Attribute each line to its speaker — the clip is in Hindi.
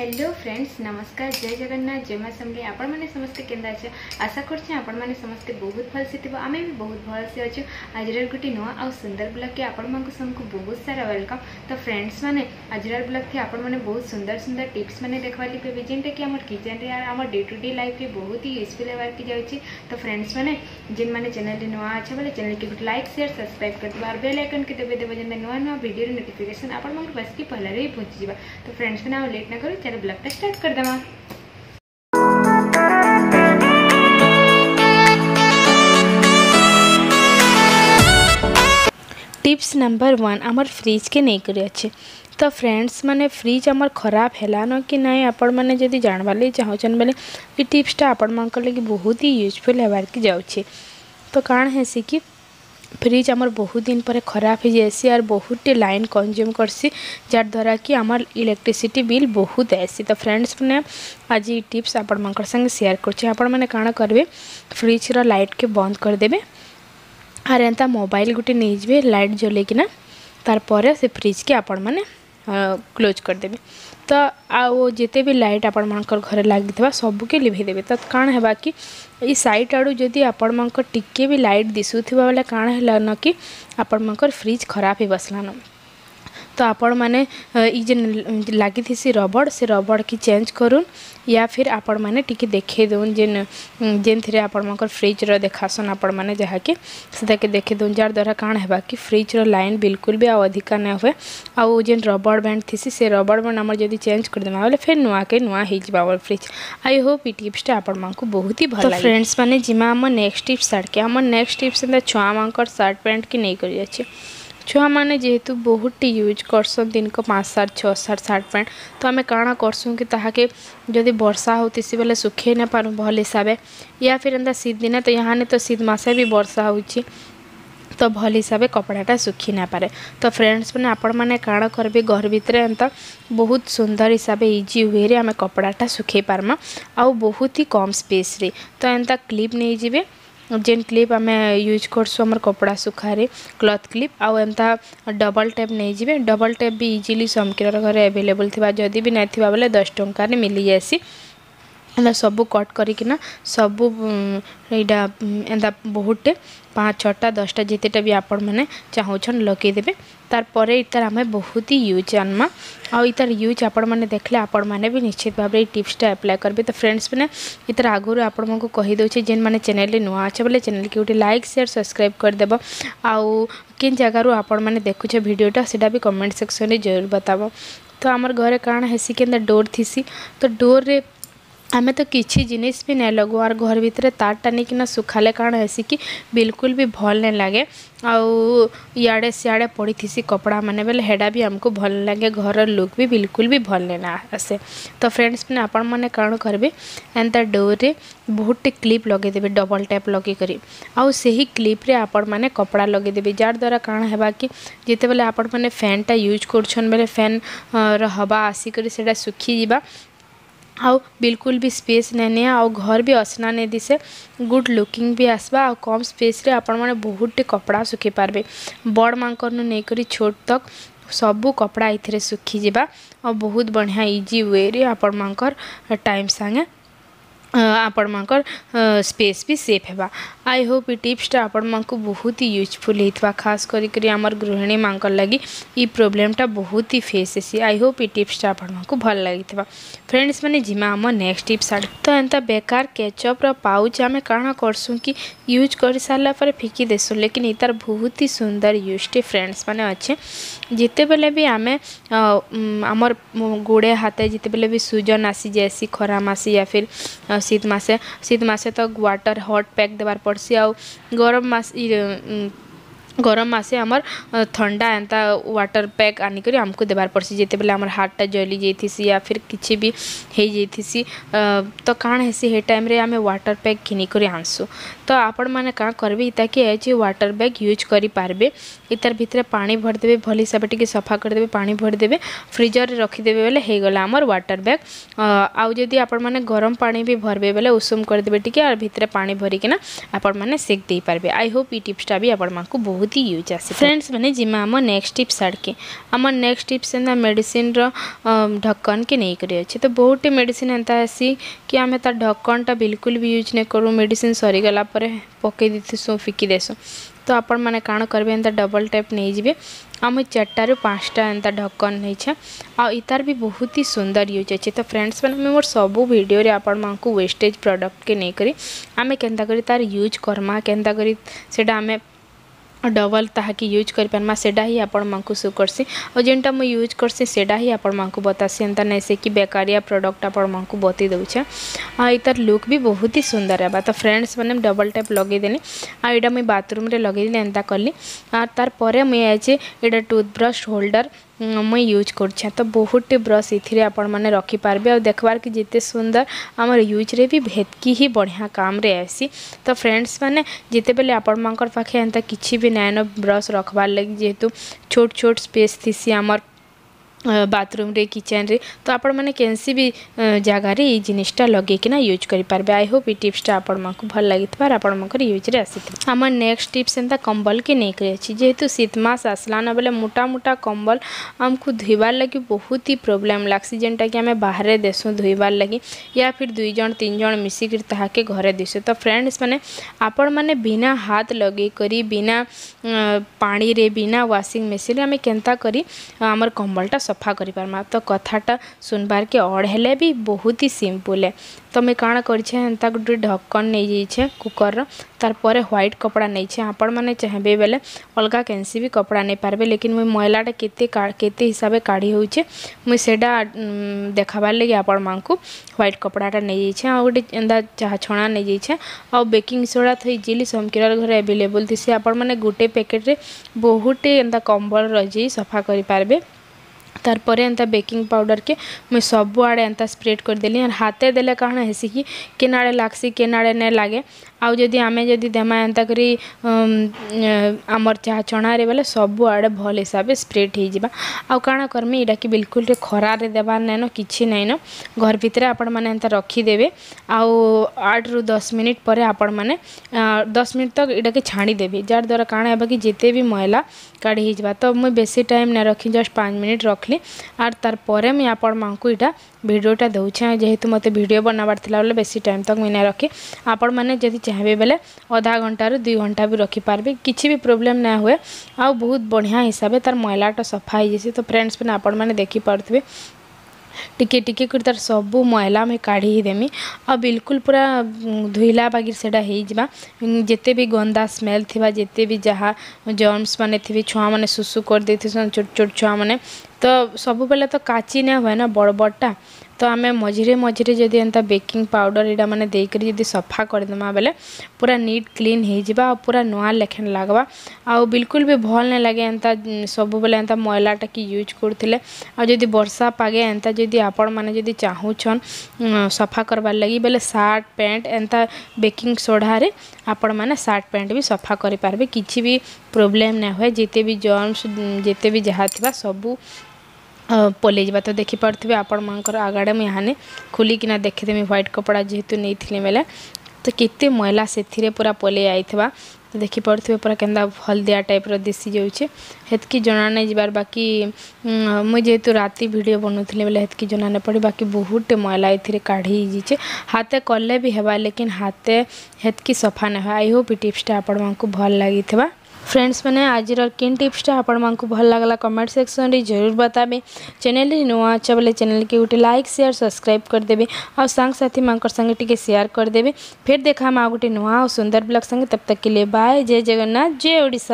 Speaker 1: হ্যালো ফ্রেন্ডস নমস্কার জয় জগন্নাথ জয় মা সমলে আপনার সমস্তে কেন্দা আছে আশা করছি আপনার সমস্তে বহুত ভালসে থাকবে আমি বি বহুত ভালসে অছু আজর গোটে নূ আউ সুন্দর ব্লগকে আপনার সবুক বহুত সারা ওয়েলকম তো ফ্রেন্ডস মানে আজর ব্লগকে আপনার বহুত সুন্দর সুন্দর টিপস মানে দেখবার লাগবে যেটা কি আমার কিচেন্রে আমার ডে টু ডে লাইফে বহুত হি ইউজফুল হওয়ার কি যাচ্ছে তো ফ্রেন্ডস মানে যেন মানে চ্যানেল নূয়া আছে বলে চ্যানেল কি গোটে লাইক সেয়ার সবসক্রাইব করদেবে আর বেল আইকন কে দেবে দেবে যেন নূয়া নূয়া ভিডিওর নোটিফিকেসন আপনার পাশকে পহলারে পৌঁছি যা তো ফ্রেন্ডস মানে আমি লেট না করি चलो ब्लॉग स्टार्ट कर देवा
Speaker 2: टीप्स नंबर वन आम फ्रिज के नहींकर अच्छे तो फ्रेंड्स मैंने फ्रिज आम खराब हेलान कि ना आपण मैंने जानवा लगे चाहछन बोले ये टीप्सटा आपण मैं बहुत ही यूजफुल होबारे जाऊँ तो कण है कि ফ্রিজ আমার বহু দিন পরে খারাপ হয়ে যাইসি আর বহুতটি লাইন কনজ্যুম করছি যার দ্বারা কি আমার ইলেকট্রিসিটি বিল বহুত আইসি তো ফ্রেন্ডস মানে আজ এই টিপস আপনার সঙ্গে সেয়ার করছি আপনার মানে কাণ করবে ফ্রিজর লাইটকে বন্ধ করে দেবে আর এটা মোবাইল গোটে নিয়ে যাবে লাইট জ্বলাইকিনা তারপরে সে ফ্রিজকে আপনার মানে ক্লোজ করে দেবে तो आउ जिते भी लाइट आपण घर लगे सबके लिभेदेवे तो कण है कि ये सैट आड़ू जदि आपण मे भी लाइट दिशु थे कण है कि आपण मकर फ्रिज खराब हो बसलान ତ ଆପଣମାନେ ଇ ଯେନ୍ ଲାଗିଥିସି ରବଡ଼ ସେ ରବଡ଼୍କି ଚେଞ୍ଜ କରୁନ୍ ୟା ଫିର୍ ଆପଣମାନେ ଟିକେ ଦେଖେଇ ଦଉନ୍ ଯେନ୍ ଯେନ୍ଥିରେ ଆପଣମାନଙ୍କର ଫ୍ରିଜ୍ର ଦେଖାସନ୍ ଆପଣମାନେ ଯାହାକି ସେଟାକେ ଦେଖେଇ ଦଉନ୍ ଯାର୍ ଦ୍ୱାରା କାଣା ହେବା କି ଫ୍ରିଜ୍ର ଲାଇନ୍ ବିଲକୁଲ୍ ବି ଆଉ ଅଧିକା ନାଇଁ ହୁଏ ଆଉ ଯେନ୍ ରବଡ଼ ବ୍ୟାଣ୍ଡ ଥିସି ସେ ରବଡ଼ ବ୍ୟାଣ୍ଡ ଆମର ଯଦି ଚେଞ୍ଜ କରିଦେମା ବୋଲେ ଫେର୍ ନୂଆକେ ନୂଆ ହେଇଯିବା ଆମର ଫ୍ରିଜ୍ ଆଇ ହୋପ୍ ଇ ଟିପ୍ସଟା ଆପଣମାନଙ୍କୁ ବହୁତ ହି ଭଲ ଫ୍ରେଣ୍ଡସ୍ ମାନେ ଯିମା ଆମ ନେକ୍ସଟ ଟିପ୍ସ ଆଡ଼କେ ଆମ ନେକ୍ସଟ ଟିପ୍ସ ଏନ୍ତା ଛୁଆମାନଙ୍କର ସାର୍ଟ ପ୍ୟାଣ୍ଟକେ ନେଇକରି ଅଛି छुआ मैंने जेहेतु बहुत टी यूज करसन दिन को पाँच सार्ट छः सार्ट सार्ट पैंट तो आम कण करसुँ कि जदि वर्षा होती बोले सुखे न पार भल हिसाब या फिर एंता शीत दिन तो यहाँ तो शीत मसे भी वर्षा हो तो भल हिसाब से कपड़ाटा सुखी ना पारे तो फ्रेंड्स मैंने आपण मैंने कण कर घर भितर एंता बहुत सुंदर हिसाब से इजी हुए आम कपड़ाटा सुखे पार्मा आहुत ही कम स्पेस तो एंता क्लीप नहीं जी जेन क्लीप आम यूज करसु आम कपड़ा सुखारे क्लथ क्लीप आउ एमता डबल टेप नहीं जी डबल टेप भी इजिली समकिर घर एभेलेबुल जदि भी ना बोले दस टकर मिली जासी ଏନ୍ତା ସବୁ କଟ୍ କରିକିନା ସବୁ ଏଇଟା ଏନ୍ତା ବହୁତଟେ ପାଞ୍ଚ ଛଅଟା ଦଶଟା ଯେତେଟା ବି ଆପଣମାନେ ଚାହୁଁଛନ୍ ଲଗେଇଦେବେ ତାର୍ ତାର୍ପରେ ଇତାର ଆମେ ବହୁତ ହି ୟୁଜ୍ ଆନ୍ମା ଆଉ ଇତାର ୟୁଜ୍ ଆପଣମାନେ ଦେଖିଲେ ଆପଣମାନେ ବି ନିଶ୍ଚିତ ଭାବରେ ଏଇ ଟିପ୍ସଟା ଆପ୍ଲାଏ କରିବେ ତ ଫ୍ରେଣ୍ଡସ୍ ମାନେ ଇତାର ଆଗରୁ ଆପଣମାନଙ୍କୁ କହିଦେଉଛି ଯେନ୍ମାନେ ଚ୍ୟାନେଲ୍ରେ ନୂଆ ଅଛେ ବୋଲେ ଚ୍ୟାନେଲ୍କି ଗୋଟେ ଲାଇକ୍ ସେୟାର୍ ସବସ୍କ୍ରାଇବ୍ କରିଦେବ ଆଉ କେନ୍ ଜାଗାରୁ ଆପଣମାନେ ଦେଖୁଛ ଭିଡ଼ିଓଟା ସେଇଟା ବି କମେଣ୍ଟ ସେକ୍ସନ୍ରେ ଜରୁର ବତାବ ତ ଆମର ଘରେ କାଣା ହେସି କେନ୍ତା ଡୋର୍ ଥିସି ତ ଡୋର୍ରେ आम तो किसी जिनिस भी नहीं लगू आर घर भितर तार की सुखा कारण ऐसी बिल्कुल भी भल नहीं लगे आउ इे सियाड़े पड़ी थी कपड़ा मैंने बोले हेडा भी आमको भल लगे घर लुक भी बिल्कुल भी भल नहीं आसे तो फ्रेंड्स मैंने आप मैंने कौन करेंगे एंता डोर में बहुत टे क्लीप लगेदेवि डबल टैप लगे आई क्लीप्रे आपण मैंने कपड़ा लगेदेवि जार द्वारा कारण है कि जिते बेले आपण फैन टा यूज कर फैन रवा आसिक सुखी जावा ଆଉ ବିଲକୁଲ ବି ସ୍ପେସ୍ ନାଇଁ ନିଏ ଆଉ ଘର୍ ବି ଅସନା ନାଇଁ ଦିଶେ ଗୁଡ଼୍ ଲୁକିଂ ବି ଆସ୍ବା ଆଉ କମ୍ ସ୍ପେସ୍ରେ ଆପଣମାନେ ବହୁତଟି କପଡ଼ା ଶୁଖେଇ ପାରବେ ବଡ଼ମାନଙ୍କର୍ନୁ ନେଇକରି ଛୋଟ୍ ତକ୍ ସବୁ କପଡ଼ା ଏଥିରେ ଶୁଖିଯିବା ଆଉ ବହୁତ ବଢ଼ିଆ ଇଜି ୱେରେ ଆପଣମାନଙ୍କର ଟାଇମ୍ ସାଙ୍ଗେ ଆପଣମାନଙ୍କର ସ୍ପେସ୍ ବି ସେଫ୍ ହେବା ଆଇ ହୋପ୍ ଇ ଟିପ୍ସଟା ଆପଣମାନଙ୍କୁ ବହୁତ ହି ୟୁଜଫୁଲ୍ ହେଇଥିବା ଖାସ୍ କରିକରି ଆମର ଗୃହିଣୀମାନଙ୍କର ଲାଗି ଇ ପ୍ରୋବ୍ଲେମ୍ଟା ବହୁତ ହି ଫେସ୍ ହେସି ଆଇ ହୋପ୍ ଇ ଟିପ୍ସଟା ଆପଣମାନଙ୍କୁ ଭଲ ଲାଗିଥିବା ଫ୍ରେଣ୍ଡସ୍ ମାନେ ଯିମା ଆମ ନେକ୍ସଟ ଟିପ୍ସ ଆଡ଼େ ତ ଏନ୍ତା ବେକାର କେଚପ୍ର ପାଉଚ୍ ଆମେ କାଣା କରସୁଁ କି ୟୁଜ୍ କରିସାରିଲା ପରେ ଫିକି ଦେସୁଁ ଲେକିନ୍ ଇତାର ବହୁତ ହି ସୁନ୍ଦର ୟୁଜ୍ଟି ଫ୍ରେଣ୍ଡସ୍ ମାନେ ଅଛେ ଯେତେବେଲେ ବି ଆମେ ଆମର ଗୋଡ଼େ ହାତେ ଯେତେବେଲେ ବି ସୁଜନ ଆସିଯାଏସି ଖରା ମାସେ ୟା ଫିର୍ ଶୀତ ମାସେ ଶୀତ ମାସେ ତ ୱାଟର୍ ହଟ୍ ପ୍ୟାକ୍ ଦେବାର ପଡ଼୍ସି ଆଉ ଗରମ ମାସ গরম মাসে আমার থন্ডা এন্তা ওয়াটার প্যাক আনি করে আমি দেবার পড়ছে যেতবেলে আমার হাতটা জলি যাইথিসি ইয়া ফির কিছু বি হয়ে যাইথিসি তো কাণ হেসি সেই টাইমে আমি ওয়াটার প্যাক কিনি করে আনসু তো আপন মানে কাঁ করবে এটা ইতাকে যে ওয়াটার ব্যাগ ইউজ করে পারবে এটার ভিতরে পানি ভরি দেবে ভাল হিসাবে টিকি সফা করে দেবে পানি ভরি দেবে ফ্রিজরে রখিদেবে বলে হয়ে গলা আমার ওয়াটার ব্যাগ আউ যদি আপন মানে গরম পানি বি ভরবে বলে উষুম করে দেবে টিকি আর ভিতরে পানি ভরিকিনা আপন মানে সেক দেই পারবে আই হোপ এই টিপসটা বি আপন মানকু বহুত बहुत ही यूज आस फ्रेंड्स मैंने जीमा आम नेक्स्ट टीप्स आड़के आम नेक्स्ट टीप्स एंता मेडिसीन रकन के नहीं कर तो बहुत ही मेडिसीन एंता आसी कि आम तर टा बिलकुल भी यूज नहीं करूँ मेड सरीगला पकई देसु फिकी देसु तो आपण मैंने कण करेंगे एंता डबल टाइप नहीं जी आम चार पाँचटा एंता ढकन नहीं छे आतार भी बहुत ही सुंदर यूज अच्छे तो फ्रेंड्स मैंने मोर सब भिडियो आपण मूँ वेस्टेज प्रडक्ट के नहीं करें करी तार यूज करमा के करी सेटा आम डबल ताकि यूज पार्मा से ही आपंक सु करसी और जेनटा मुझ यूज करसी से ही बतासी एंता नहीं से कि बेकारिया प्रडक्ट आपंक बती दूचे आर लुक भी बहुत ही सुंदर है तो फ्रेंड्स मैंने डबल टाइप लगेदेली आईटा मुझ बाथरूम्रे लगे एंता हाँ, कली हाँ, तार मुझे ये टूथब्रश होल्डर ମୁଇଁ ୟୁଜ୍ କରୁଛେଁ ତ ବହୁତଟେ ବ୍ରଶ୍ ଏଥିରେ ଆପଣମାନେ ରଖିପାରବେ ଆଉ ଦେଖ୍ବାର୍ କି ଯେତେ ସୁନ୍ଦର ଆମର ୟୁଜ୍ରେ ବି ହେତ୍କି ହିଁ ବଢ଼ିଆ କାମ୍ରେ ଆଏସି ତ ଫ୍ରେଣ୍ଡସ୍ ମାନେ ଯେତେବେଲେ ଆପଣମାନଙ୍କର ପାଖେ ଏନ୍ତା କିଛି ବି ନାଇଁନ ବ୍ରଶ୍ ରଖ୍ବାର୍ ଲାଗି ଯେହେତୁ ଛୋଟ୍ ଛୋଟ୍ ସ୍ପେସ୍ ଥିସି ଆମର୍ बाथरूम रे किचन रे तो आपण मैंने के जगार ये जिनिसटा लगे कि यूज करेंगे आई होप य टीप्सटा आप भल लगी आपण यूज्रे आम नेक्स्ट टीप्स एंता कंबल के नहींक्री अच्छी जेहेतु शीत मस आसलान बोले मोटा मोटा कंबल आमको धोबार लगे बहुत ही प्रोब्लेम लग्सी जेनटा कि आम बाहर देसु धोबार लगे या फिर दुईज तीन जन मिसिकर ताके घर दिशु तो फ्रेंड्स मैंने आपण मैंने बिना हाथ लगे करी बिना पाने बिना वाशिंग मेसिन आम के आमर कंबलटा सफा कर तो कथाटा सुनबार के अड़े भी बहुत ही सिंपल है तुम्हें तो कण कर गोटे ढक्कन नहीं जाइए कुकर रारे ह्वैट कपड़ा नहीं छे आपण मैंने चाहिए बेले अलग कैंसी भी कपड़ा नहीं पार्बे लेकिन मुझे मईलाटा के हिसाब से काढ़ी होचे मुझे सेटा देखार लगे आपण मैं ह्वैट कपड़ाटा नहीं जाइए आ गए एंता चाह छणा नहीं जाइए आउ बेकिंग सोडा तो इजिली समकर घर एभेलेबुल थी आपण मैंने गोटे पैकेट बहुत ही एंता कम्बल रही सफा करें तार परे बेकिंग पाउडर के मुझ आड़े एंता स्प्रेड कर करदेली हाथ देले कण हेसी कि केनाडे आड़े लग्सी किन आड़े आउ जदि आम जदि देमा एंता करी आमर चाह चणारे बोले सबुआड़े भल हिसाब से स्प्रेड हो जाण करमी यहाँ कि बिलकुल खरार देवार नैन किसी नहीं न घर भितर आपत रखिदेवे आउ आठ रु दस मिनिट पर आपण मैने दस मिनिट तक यहाँ कि छाणीदेवी जार द्वारा कण है कि जिते भी मैला काढ़ी जा तो मुझ बेसी टाइम न रखी जस्ट पाँच मिनिट रख रखली आर तार यहाँटा भिडियोटा दूचे जेहतु मत भिड बनाबार बोले बेस टाइम तक मुझे नहीं रखे आपण मैंने चाहिए बोले अधा घंटार दु घंटा भी रखिपारे कि भी प्रोब्लेम ना हुए आउ बहुत बढ़िया हिसाब से तार मईलाटा सफा हो तो फ्रेंड्स मैंने आपण मैंने देखिपे टिके टिके कर तार सब मैला मुझे काढ़ ही देमी आ बिल्कुल पूरा धोला बागर से जिते भी गंदा स्मेल थी जिते भी जहाँ जर्मस मैंने छुआ मैंने सुसु कर दे छोट छुआ मैंने ତ ସବୁବେଲେ ତ କାଚି ନାଇଁ ହୁଏ ନା ବଡ଼ ବଡ଼ଟା ତ ଆମେ ମଝିରେ ମଝିରେ ଯଦି ଏନ୍ତା ବେକିଂ ପାଉଡ଼ର୍ ଏଇଟା ମାନେ ଦେଇକରି ଯଦି ସଫା କରିଦେମା ବେଲେ ପୁରା ନିଟ୍ କ୍ଲିନ୍ ହେଇଯିବା ଆଉ ପୁରା ନୂଆ ଲେଖେନ୍ ଲାଗ୍ବା ଆଉ ବିଲକୁଲ୍ ବି ଭଲ୍ ନାଇଁ ଲାଗେ ଏନ୍ତା ସବୁବେଲେ ଏନ୍ତା ମଇଲାଟାକି ୟୁଜ୍ କରୁଥିଲେ ଆଉ ଯଦି ବର୍ଷା ପାଗେ ଏନ୍ତା ଯଦି ଆପଣମାନେ ଯଦି ଚାହୁଁଛନ୍ ସଫା କରବାର୍ ଲାଗି ବେଲେ ସାର୍ଟ ପ୍ୟାଣ୍ଟ ଏନ୍ତା ବେକିଂ ସୋଢ଼ାରେ ଆପଣମାନେ ସାର୍ଟ ପ୍ୟାଣ୍ଟ ବି ସଫା କରିପାରିବେ କିଛି ବି ପ୍ରୋବ୍ଲେମ୍ ନାଇଁ ହୁଏ ଯେତେ ବି ଜର୍ମସ୍ ଯେତେ ବି ଯାହା ଥିବା ସବୁ ପଲେଇଯିବା ତ ଦେଖିପାରୁଥିବେ ଆପଣମାନଙ୍କର ଆଗଆଡ଼େ ମୁଁ ଏହାନେ ଖୋଲିକିନା ଦେଖିଦେମି ହ୍ୱାଇଟ୍ କପଡ଼ା ଯେହେତୁ ନେଇଥିଲି ବେଲେ ତ କେତେ ମଇଲା ସେଥିରେ ପୁରା ପଲେଇ ଆଇଥିବା ତ ଦେଖିପାରୁଥିବେ ପୁରା କେନ୍ତା ହଳଦିଆ ଟାଇପ୍ର ଦିଶି ଯାଉଛେ ହେତ୍କି ଜଣା ନାଇଁ ଯିବାର ବାକି ମୁଇଁ ଯେହେତୁ ରାତି ଭିଡ଼ିଓ ବନଉଥିଲି ବେଲେ ହେତ୍କି ଜଣା ନାଇଁ ପଡ଼େ ବାକି ବହୁତଟେ ମଇଲା ଏଥିରେ କାଢ଼ି ହେଇଯାଇଛେ ହାତେ କଲେ ବି ହେବା ଲେକିନ୍ ହାତେ ହେତ୍କି ସଫା ନାଇଁ ହୁଏ ଆଇ ହୋପ୍ ଏ ଟିପ୍ସଟା ଆପଣମାନଙ୍କୁ ଭଲ ଲାଗିଥିବା फ्रेंड्स मैंने आज किन टिप्सटा आपंक भल लगला कमेंट सेक्शन में जरूर बताबे चैनल नुआ अच्छा बोले चैनल के गोटे लाइक सेयार सब्सक्राइब करदे और सांग संगे टी सेयार करदे फिर देखा आउ गोटे नुआ और सुंदर ब्लग संगे तब तक के लिए बाय जय जगन्नाथ जय ओडा